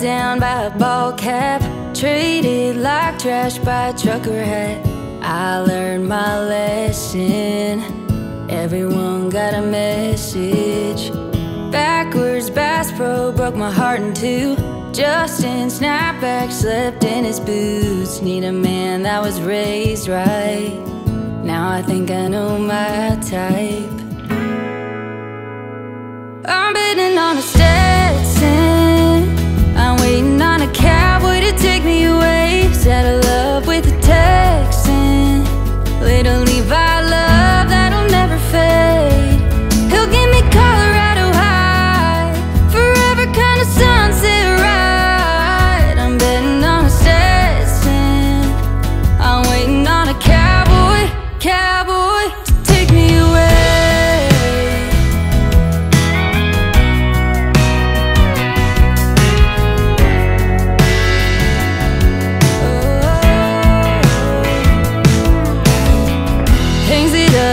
down by a ball cap, treated like trash by a trucker hat. I learned my lesson. Everyone got a message. Backwards Bass Pro broke my heart in two. Justin Snapback slept in his boots. Need a man that was raised right. Now I think I know my type. I'm betting on a Stetson.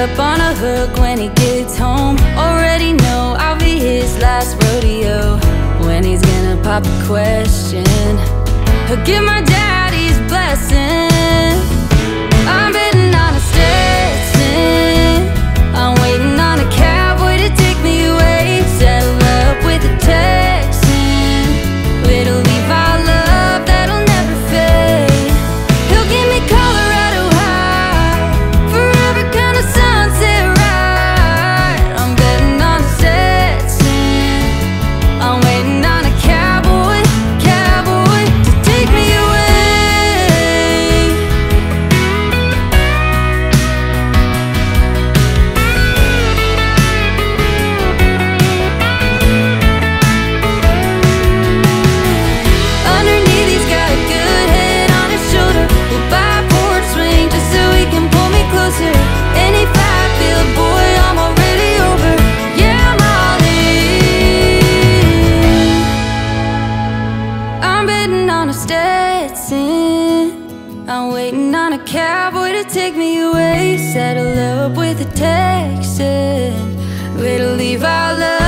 Up on a hook when he gets home. Already know I'll be his last rodeo. When he's gonna pop a question, he'll give my daddy's on Stetson. I'm waiting on a cowboy to take me away. Saddle up with a Texan. Little Levi love.